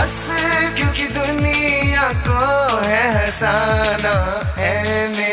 हंस क्योंकि दुनिया को है हसाना है मेरे